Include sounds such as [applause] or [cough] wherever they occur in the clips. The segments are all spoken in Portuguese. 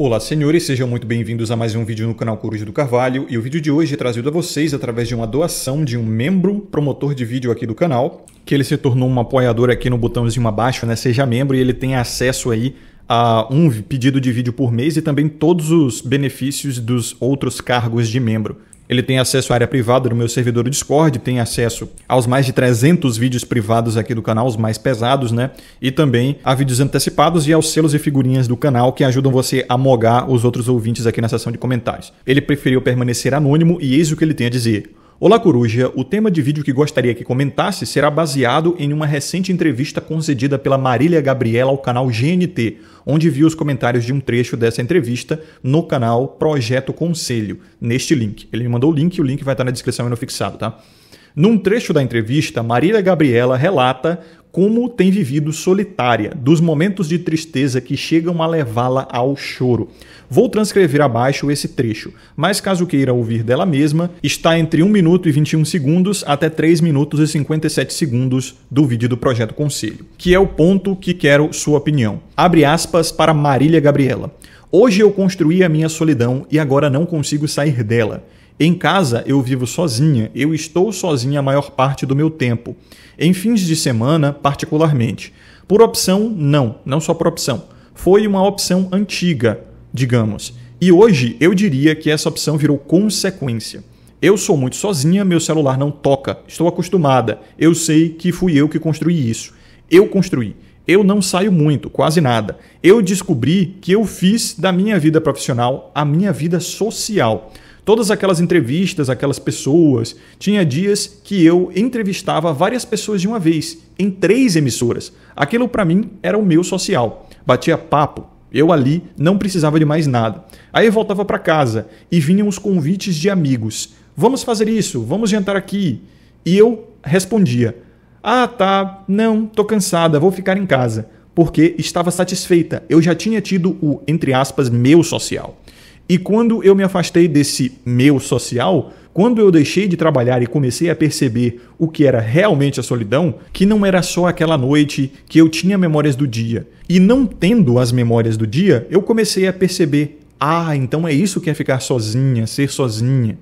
Olá, senhores, sejam muito bem-vindos a mais um vídeo no canal Coruja do Carvalho. E o vídeo de hoje é trazido a vocês através de uma doação de um membro promotor de vídeo aqui do canal, que ele se tornou um apoiador aqui no botãozinho abaixo, né? Seja membro e ele tem acesso aí a um pedido de vídeo por mês e também todos os benefícios dos outros cargos de membro. Ele tem acesso à área privada do meu servidor do Discord, tem acesso aos mais de 300 vídeos privados aqui do canal, os mais pesados, né? E também a vídeos antecipados e aos selos e figurinhas do canal que ajudam você a mogar os outros ouvintes aqui na seção de comentários. Ele preferiu permanecer anônimo e eis o que ele tem a dizer. Olá, Coruja. O tema de vídeo que gostaria que comentasse será baseado em uma recente entrevista concedida pela Marília Gabriela ao canal GNT, onde vi os comentários de um trecho dessa entrevista no canal Projeto Conselho, neste link. Ele me mandou o link e o link vai estar na descrição e no fixado, tá? Num trecho da entrevista, Marília Gabriela relata como tem vivido solitária, dos momentos de tristeza que chegam a levá-la ao choro. Vou transcrever abaixo esse trecho, mas caso queira ouvir dela mesma, está entre 1 minuto e 21 segundos até 3 minutos e 57 segundos do vídeo do Projeto Conselho, que é o ponto que quero sua opinião. Abre aspas para Marília Gabriela. Hoje eu construí a minha solidão e agora não consigo sair dela. Em casa eu vivo sozinha, eu estou sozinha a maior parte do meu tempo. Em fins de semana, particularmente. Por opção, não, não só por opção. Foi uma opção antiga, digamos. E hoje eu diria que essa opção virou consequência. Eu sou muito sozinha, meu celular não toca, estou acostumada. Eu sei que fui eu que construí isso. Eu construí. Eu não saio muito, quase nada. Eu descobri que eu fiz da minha vida profissional a minha vida social. Todas aquelas entrevistas, aquelas pessoas, tinha dias que eu entrevistava várias pessoas de uma vez, em três emissoras. Aquilo para mim era o meu social. Batia papo, eu ali não precisava de mais nada. Aí eu voltava para casa e vinham os convites de amigos. Vamos fazer isso, vamos jantar aqui. E eu respondia: Ah, tá, não, tô cansada, vou ficar em casa. Porque estava satisfeita, eu já tinha tido o, entre aspas, meu social. E quando eu me afastei desse meu social, quando eu deixei de trabalhar e comecei a perceber o que era realmente a solidão, que não era só aquela noite que eu tinha memórias do dia. E não tendo as memórias do dia, eu comecei a perceber: ah, então é isso que é ficar sozinha, ser sozinha.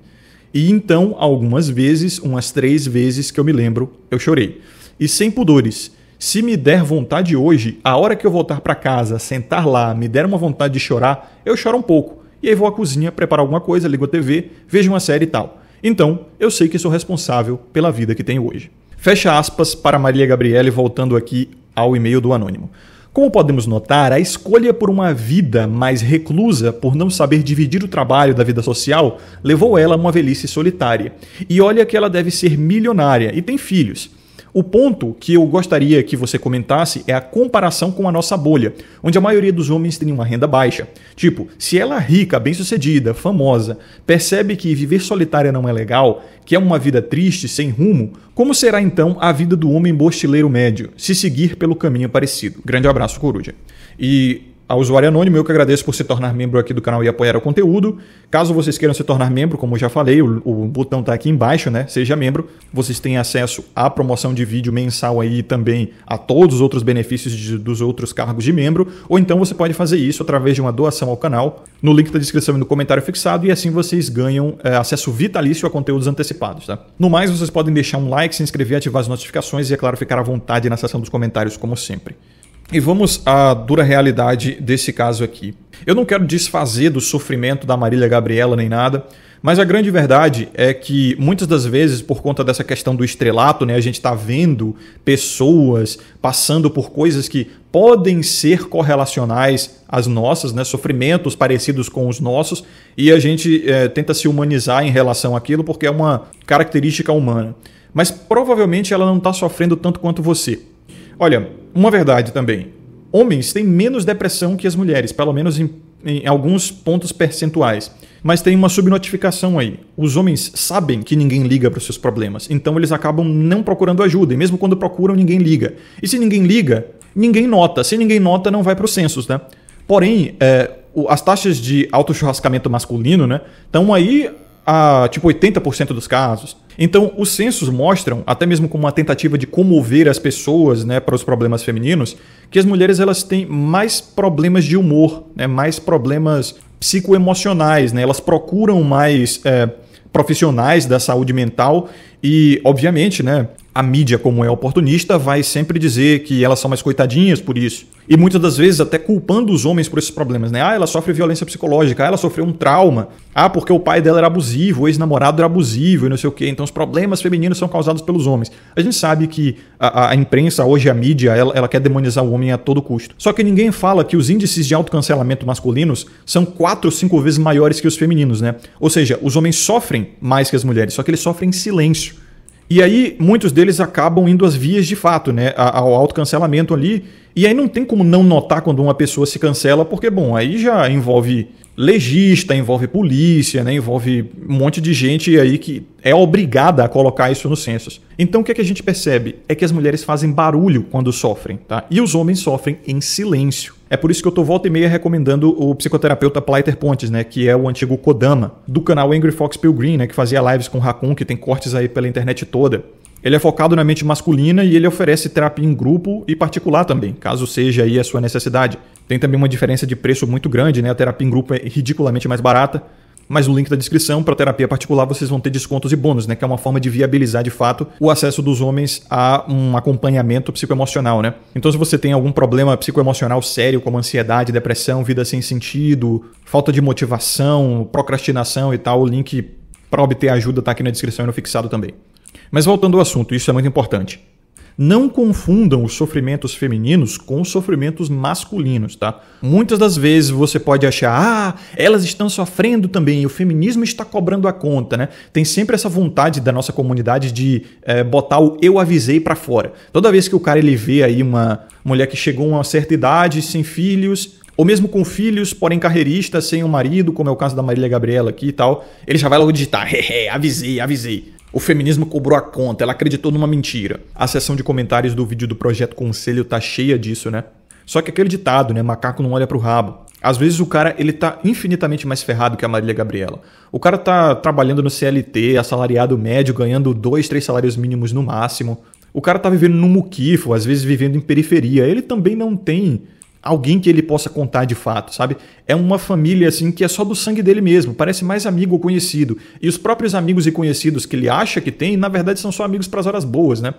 E então, algumas vezes, umas três vezes que eu me lembro, eu chorei. E sem pudores. Se me der vontade hoje, a hora que eu voltar para casa, sentar lá, me der uma vontade de chorar, eu choro um pouco. E aí vou à cozinha, preparar alguma coisa, ligo a TV, vejo uma série e tal. Então, eu sei que sou responsável pela vida que tenho hoje. Fecha aspas para Maria Gabriele, voltando aqui ao e-mail do Anônimo. Como podemos notar, a escolha por uma vida mais reclusa, por não saber dividir o trabalho da vida social, levou ela a uma velhice solitária. E olha que ela deve ser milionária e tem filhos. O ponto que eu gostaria que você comentasse é a comparação com a nossa bolha, onde a maioria dos homens tem uma renda baixa. Tipo, se ela é rica, bem-sucedida, famosa, percebe que viver solitária não é legal, que é uma vida triste, sem rumo, como será então a vida do homem bostileiro médio, se seguir pelo caminho parecido? Grande abraço, Coruja. E a usuário anônimo, eu que agradeço por se tornar membro aqui do canal e apoiar o conteúdo. Caso vocês queiram se tornar membro, como já falei, o, o botão está aqui embaixo, né? Seja membro. Vocês têm acesso à promoção de vídeo mensal aí e também a todos os outros benefícios de, dos outros cargos de membro. Ou então você pode fazer isso através de uma doação ao canal, no link da descrição e no comentário fixado, e assim vocês ganham é, acesso vitalício a conteúdos antecipados, tá? No mais, vocês podem deixar um like, se inscrever, ativar as notificações e, é claro, ficar à vontade na seção dos comentários, como sempre. E vamos à dura realidade desse caso aqui. Eu não quero desfazer do sofrimento da Marília Gabriela nem nada, mas a grande verdade é que muitas das vezes, por conta dessa questão do estrelato, né, a gente está vendo pessoas passando por coisas que podem ser correlacionais às nossas, né, sofrimentos parecidos com os nossos, e a gente é, tenta se humanizar em relação àquilo porque é uma característica humana. Mas provavelmente ela não está sofrendo tanto quanto você. Olha, uma verdade também. Homens têm menos depressão que as mulheres, pelo menos em, em alguns pontos percentuais. Mas tem uma subnotificação aí. Os homens sabem que ninguém liga para os seus problemas, então eles acabam não procurando ajuda, e mesmo quando procuram, ninguém liga. E se ninguém liga, ninguém nota. Se ninguém nota, não vai para os censos, né? Porém, é, as taxas de autochurrascamento masculino né, estão aí a tipo 80% dos casos. Então, os censos mostram, até mesmo como uma tentativa de comover as pessoas né, para os problemas femininos, que as mulheres elas têm mais problemas de humor, né, mais problemas psicoemocionais, né, elas procuram mais é, profissionais da saúde mental e, obviamente, né, a mídia, como é oportunista, vai sempre dizer que elas são mais coitadinhas por isso. E muitas das vezes até culpando os homens por esses problemas, né? Ah, ela sofre violência psicológica, ah, ela sofreu um trauma, ah, porque o pai dela era abusivo, o ex-namorado era abusivo e não sei o quê. Então os problemas femininos são causados pelos homens. A gente sabe que a, a imprensa, hoje a mídia, ela, ela, quer demonizar o homem a todo custo. Só que ninguém fala que os índices de autocancelamento masculinos são quatro ou cinco vezes maiores que os femininos, né? Ou seja, os homens sofrem mais que as mulheres, só que eles sofrem em silêncio. E aí, muitos deles acabam indo às vias de fato, né? Ao autocancelamento ali. E aí não tem como não notar quando uma pessoa se cancela, porque, bom, aí já envolve legista, envolve polícia, né? envolve um monte de gente aí que é obrigada a colocar isso nos censos. Então o que, é que a gente percebe? É que as mulheres fazem barulho quando sofrem, tá? E os homens sofrem em silêncio. É por isso que eu tô volta e meia recomendando o psicoterapeuta Plaiter Pontes, né, que é o antigo Kodama, do canal Angry Fox Pilgrim, né, que fazia lives com Raccoon, que tem cortes aí pela internet toda. Ele é focado na mente masculina e ele oferece terapia em grupo e particular também, caso seja aí a sua necessidade. Tem também uma diferença de preço muito grande, né? A terapia em grupo é ridiculamente mais barata, mas no link da descrição para terapia particular vocês vão ter descontos e bônus, né? Que é uma forma de viabilizar de fato o acesso dos homens a um acompanhamento psicoemocional, né? Então, se você tem algum problema psicoemocional sério, como ansiedade, depressão, vida sem sentido, falta de motivação, procrastinação e tal, o link para obter ajuda está aqui na descrição e no fixado também. Mas voltando ao assunto, isso é muito importante. Não confundam os sofrimentos femininos com os sofrimentos masculinos, tá? Muitas das vezes você pode achar, ah, elas estão sofrendo também, o feminismo está cobrando a conta, né? Tem sempre essa vontade da nossa comunidade de é, botar o eu avisei para fora. Toda vez que o cara ele vê aí uma mulher que chegou a uma certa idade, sem filhos, ou mesmo com filhos, porém carreiristas, sem um marido, como é o caso da Marília Gabriela aqui e tal, ele já vai logo digitar, hehe, avisei, avisei. O feminismo cobrou a conta, ela acreditou numa mentira. A seção de comentários do vídeo do Projeto Conselho tá cheia disso, né? Só que aquele ditado, né? Macaco não olha pro rabo. Às vezes o cara, ele tá infinitamente mais ferrado que a Marília Gabriela. O cara tá trabalhando no CLT, assalariado médio, ganhando dois, três salários mínimos no máximo. O cara tá vivendo num muquifo, às vezes vivendo em periferia. Ele também não tem alguém que ele possa contar de fato, sabe? É uma família assim que é só do sangue dele mesmo, parece mais amigo ou conhecido. E os próprios amigos e conhecidos que ele acha que tem, na verdade são só amigos para as horas boas, né?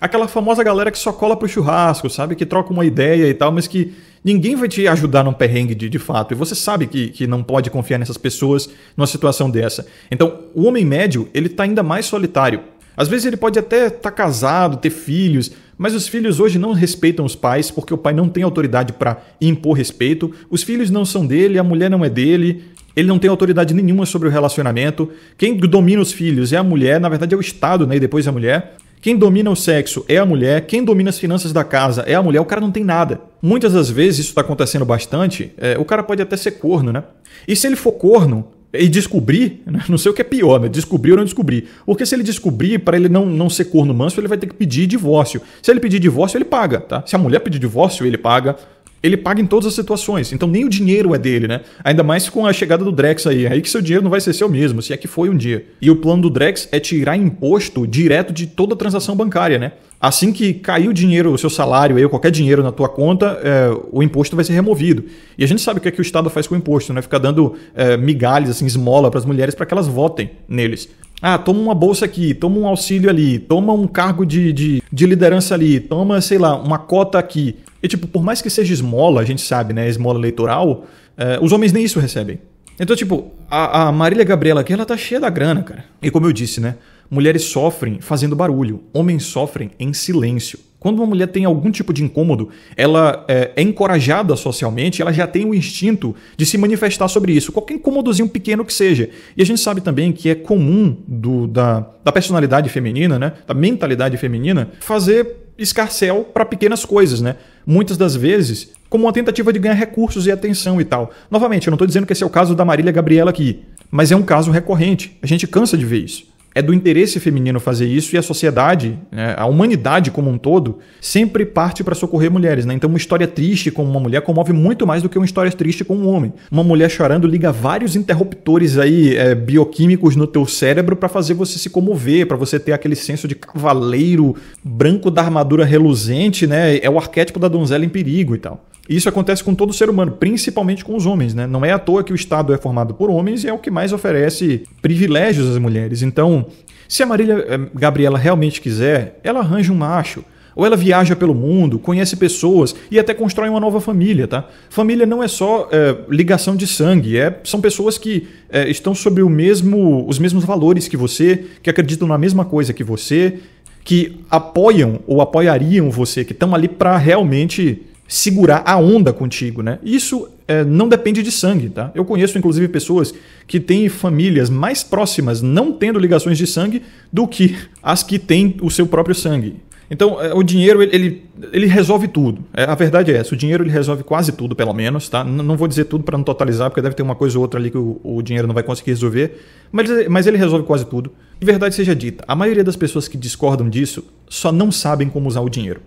Aquela famosa galera que só cola pro churrasco, sabe? Que troca uma ideia e tal, mas que ninguém vai te ajudar num perrengue de, de fato. E você sabe que, que não pode confiar nessas pessoas numa situação dessa. Então, o homem médio, ele tá ainda mais solitário. Às vezes ele pode até estar tá casado, ter filhos, mas os filhos hoje não respeitam os pais porque o pai não tem autoridade para impor respeito. Os filhos não são dele, a mulher não é dele. Ele não tem autoridade nenhuma sobre o relacionamento. Quem domina os filhos é a mulher, na verdade é o Estado, né? E depois a mulher. Quem domina o sexo é a mulher, quem domina as finanças da casa é a mulher, o cara não tem nada. Muitas das vezes, isso está acontecendo bastante, é, o cara pode até ser corno, né? E se ele for corno, e descobrir, né? não sei o que é pior, né? descobrir ou não descobrir. Porque se ele descobrir, para ele não, não ser corno manso, ele vai ter que pedir divórcio. Se ele pedir divórcio, ele paga, tá? Se a mulher pedir divórcio, ele paga. Ele paga em todas as situações. Então nem o dinheiro é dele, né? Ainda mais com a chegada do Drex aí. Aí que seu dinheiro não vai ser seu mesmo, se é que foi um dia. E o plano do Drex é tirar imposto direto de toda transação bancária, né? Assim que cair o dinheiro, o seu salário, aí, qualquer dinheiro na tua conta, é, o imposto vai ser removido. E a gente sabe o que, é que o Estado faz com o imposto, né? Fica dando é, migalhas, assim, esmola para as mulheres para que elas votem neles. Ah, toma uma bolsa aqui, toma um auxílio ali, toma um cargo de, de, de liderança ali, toma, sei lá, uma cota aqui. E, tipo, por mais que seja esmola, a gente sabe, né? Esmola eleitoral, é, os homens nem isso recebem. Então, tipo, a, a Marília Gabriela aqui, ela tá cheia da grana, cara. E como eu disse, né? Mulheres sofrem fazendo barulho, homens sofrem em silêncio. Quando uma mulher tem algum tipo de incômodo, ela é, é, encorajada socialmente, ela já tem o instinto de se manifestar sobre isso, qualquer incômodozinho pequeno que seja. E a gente sabe também que é comum do, da, da personalidade feminina, né, da mentalidade feminina, fazer escarcel para pequenas coisas, né? Muitas das vezes como uma tentativa de ganhar recursos e atenção e tal. Novamente, eu não estou dizendo que esse é o caso da Marília Gabriela aqui, mas é um caso recorrente. A gente cansa de ver isso. É do interesse feminino fazer isso e a sociedade, né, a humanidade como um todo, sempre parte para socorrer mulheres. Né? Então, uma história triste com uma mulher comove muito mais do que uma história triste com um homem. Uma mulher chorando liga vários interruptores aí é, bioquímicos no teu cérebro para fazer você se comover, para você ter aquele senso de cavaleiro branco da armadura reluzente, né? É o arquétipo da donzela em perigo e tal. Isso acontece com todo ser humano, principalmente com os homens, né? Não é à toa que o Estado é formado por homens e é o que mais oferece privilégios às mulheres. Então, se a Marília eh, Gabriela realmente quiser, ela arranja um macho. Ou ela viaja pelo mundo, conhece pessoas e até constrói uma nova família, tá? Família não é só é, ligação de sangue, é, são pessoas que é, estão sobre mesmo, os mesmos valores que você, que acreditam na mesma coisa que você, que apoiam ou apoiariam você, que estão ali para realmente segurar a onda contigo, né? Isso é, não depende de sangue, tá? Eu conheço inclusive pessoas que têm famílias mais próximas não tendo ligações de sangue do que as que têm o seu próprio sangue. Então, é, o dinheiro, ele, ele resolve tudo. É, a verdade é essa, o dinheiro ele resolve quase tudo, pelo menos, tá? N não vou dizer tudo para não totalizar, porque deve ter uma coisa ou outra ali que o, o dinheiro não vai conseguir resolver, mas, mas ele resolve quase tudo. E verdade seja dita, a maioria das pessoas que discordam disso só não sabem como usar o dinheiro.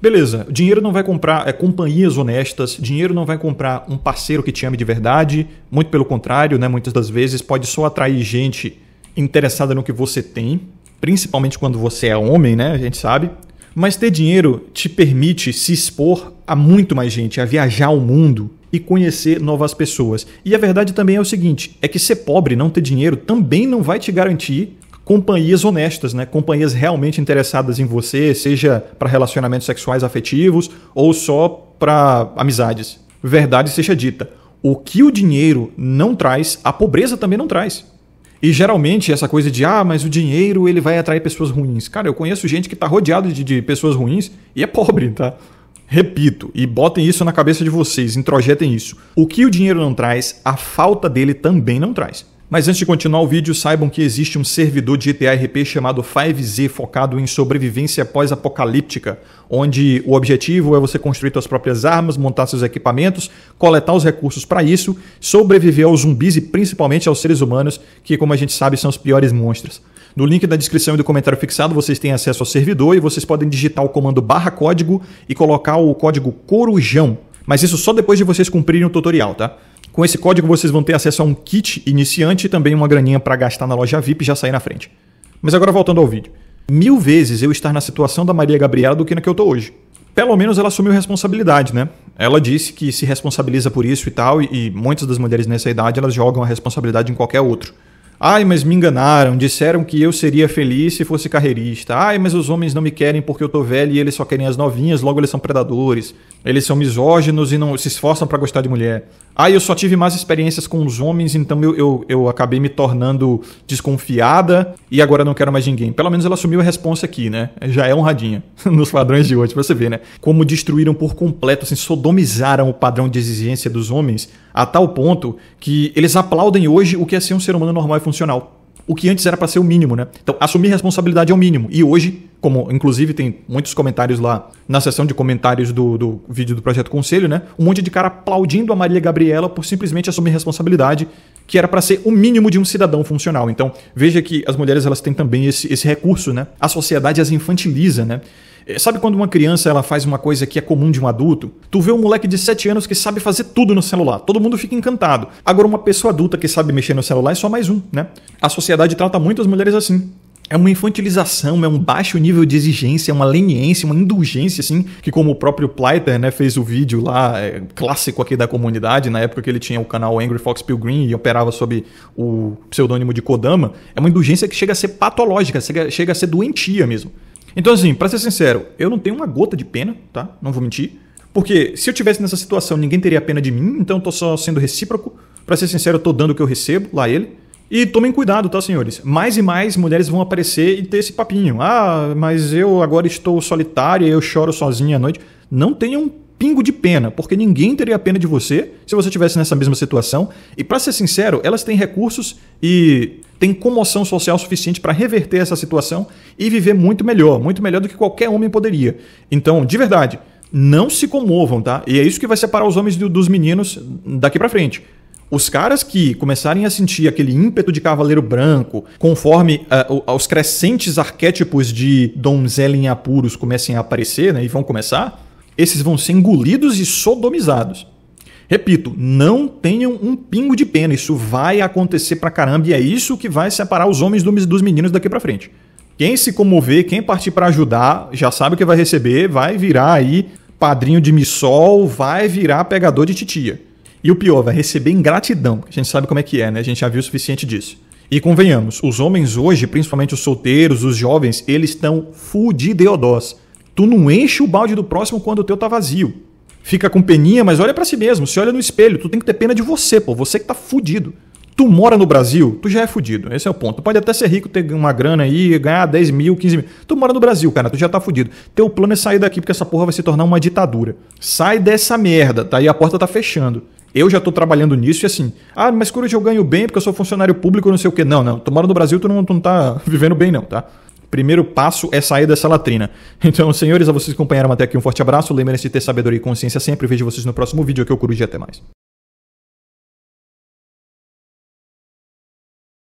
Beleza, dinheiro não vai comprar é, companhias honestas, dinheiro não vai comprar um parceiro que te ame de verdade, muito pelo contrário, né, muitas das vezes pode só atrair gente interessada no que você tem, principalmente quando você é homem, né, a gente sabe. Mas ter dinheiro te permite se expor a muito mais gente, a viajar o mundo e conhecer novas pessoas. E a verdade também é o seguinte: é que ser pobre, não ter dinheiro, também não vai te garantir companhias honestas, né? Companhias realmente interessadas em você, seja para relacionamentos sexuais afetivos ou só para amizades. Verdade seja dita, o que o dinheiro não traz, a pobreza também não traz. E geralmente essa coisa de ah, mas o dinheiro ele vai atrair pessoas ruins. Cara, eu conheço gente que está rodeado de, de pessoas ruins e é [laughs] pobre, tá? Repito, e botem isso na cabeça de vocês, introjetem isso. O que o dinheiro não traz, a falta dele também não traz. Mas antes de continuar o vídeo, saibam que existe um servidor de GTA RP chamado 5Z focado em sobrevivência pós-apocalíptica, onde o objetivo é você construir suas próprias armas, montar seus equipamentos, coletar os recursos para isso, sobreviver aos zumbis e principalmente aos seres humanos, que como a gente sabe são os piores monstros. No link da descrição e do comentário fixado vocês têm acesso ao servidor e vocês podem digitar o comando barra código e colocar o código corujão. Mas isso só depois de vocês cumprirem o tutorial, tá? Com esse código vocês vão ter acesso a um kit iniciante e também uma graninha para gastar na loja VIP e já sair na frente. Mas agora voltando ao vídeo. Mil vezes eu estar na situação da Maria Gabriela do que na que eu tô hoje. Pelo menos ela assumiu responsabilidade, né? Ela disse que se responsabiliza por isso e tal, e muitas das mulheres nessa idade elas jogam a responsabilidade em qualquer outro. Ai, mas me enganaram, disseram que eu seria feliz se fosse carreirista. Ai, mas os homens não me querem porque eu tô velho e eles só querem as novinhas, logo eles são predadores. Eles são misóginos e não se esforçam para gostar de mulher. Ah, eu só tive mais experiências com os homens, então eu, eu, eu acabei me tornando desconfiada e agora não quero mais ninguém. Pelo menos ela assumiu a responsa aqui, né? Já é honradinha [laughs] nos padrões de hoje, pra você ver, né? Como destruíram por completo, assim, sodomizaram o padrão de exigência dos homens a tal ponto que eles aplaudem hoje o que é ser um ser humano normal e funcional o que antes era para ser o mínimo, né? Então, assumir responsabilidade é o mínimo. E hoje, como inclusive tem muitos comentários lá na seção de comentários do, do vídeo do Projeto Conselho, né? Um monte de cara aplaudindo a Marília Gabriela por simplesmente assumir responsabilidade, que era para ser o mínimo de um cidadão funcional. Então, veja que as mulheres elas têm também esse, esse recurso, né? A sociedade as infantiliza, né? É, sabe quando uma criança ela faz uma coisa que é comum de um adulto? Tu vê um moleque de 7 anos que sabe fazer tudo no celular. Todo mundo fica encantado. Agora, uma pessoa adulta que sabe mexer no celular é só mais um, né? A sociedade trata muito as mulheres assim. É uma infantilização, é um baixo nível de exigência, é uma leniência, uma indulgência, assim, que como o próprio Pleiter, né, fez o vídeo lá, é, clássico aqui da comunidade, na época que ele tinha o canal Angry Fox Pilgrim e operava sob o pseudônimo de Kodama, é uma indulgência que chega a ser patológica, chega a ser doentia mesmo. Então, assim, para ser sincero, eu não tenho uma gota de pena, tá? Não vou mentir. Porque se eu tivesse nessa situação, ninguém teria pena de mim, então eu tô só sendo recíproco. Para ser sincero, eu tô dando o que eu recebo, lá ele. E tomem cuidado, tá, senhores? Mais e mais mulheres vão aparecer e ter esse papinho. Ah, mas eu agora estou solitária, eu choro sozinha à noite. Não tenham pingo de pena, porque ninguém teria pena de você se você estivesse nessa mesma situação. E para ser sincero, elas têm recursos e têm comoção social suficiente para reverter essa situação e viver muito melhor, muito melhor do que qualquer homem poderia. Então, de verdade, não se comovam, tá? E é isso que vai separar os homens dos meninos daqui para frente. Os caras que começarem a sentir aquele ímpeto de cavaleiro branco, conforme uh, os crescentes arquétipos de donzela em apuros comecem a aparecer, né, e vão começar, esses vão ser engolidos e sodomizados. Repito, não tenham um pingo de pena, isso vai acontecer pra caramba e é isso que vai separar os homens dos meninos daqui pra frente. Quem se comover, quem partir para ajudar, já sabe o que vai receber, vai virar aí padrinho de missol, vai virar pegador de titia. E o pior, vai receber ingratidão. A gente sabe como é que é, né? A gente já viu o suficiente disso. E convenhamos, os homens hoje, principalmente os solteiros, os jovens, eles estão fudideodós. Tu não enche o balde do próximo quando o teu tá vazio. Fica com peninha, mas olha para si mesmo. Se olha no espelho, tu tem que ter pena de você, pô. Você que tá fudido. Tu mora no Brasil, tu já é fudido. Esse é o ponto. Tu pode até ser rico, ter uma grana aí, ganhar 10 mil, 15 mil. Tu mora no Brasil, cara, tu já tá fudido. Teu plano é sair daqui, porque essa porra vai se tornar uma ditadura. Sai dessa merda, tá? E a porta tá fechando. Eu já estou trabalhando nisso e assim, ah, mas Coruja, eu ganho bem porque eu sou funcionário público, não sei o quê. Não, não, tu mora no Brasil, tu não, tu não tá [laughs] vivendo bem, não, tá? Primeiro passo é sair dessa latrina. [laughs] Então, senhores, a vocês que acompanharam até aqui, um forte abraço. Lembrem-se de ter sabedoria e consciência sempre. Vejo vocês no próximo vídeo aqui, o Coruja. Até mais.